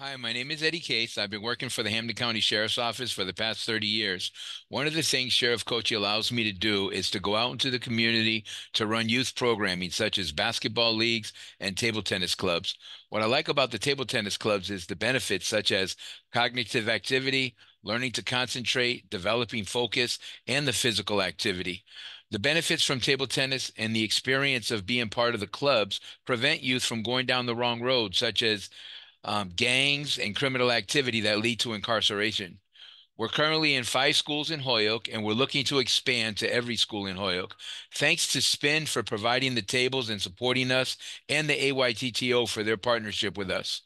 Hi, my name is Eddie Case. I've been working for the Hampden County Sheriff's Office for the past 30 years. One of the things Sheriff Cocchi allows me to do is to go out into the community to run youth programming such as basketball leagues and table tennis clubs. What I like about the table tennis clubs is the benefits such as cognitive activity, learning to concentrate, developing focus, and the physical activity. The benefits from table tennis and the experience of being part of the clubs prevent youth from going down the wrong road, such as um, gangs, and criminal activity that lead to incarceration. We're currently in five schools in Holyoke, and we're looking to expand to every school in Holyoke. Thanks to SPIN for providing the tables and supporting us, and the AYTTO for their partnership with us.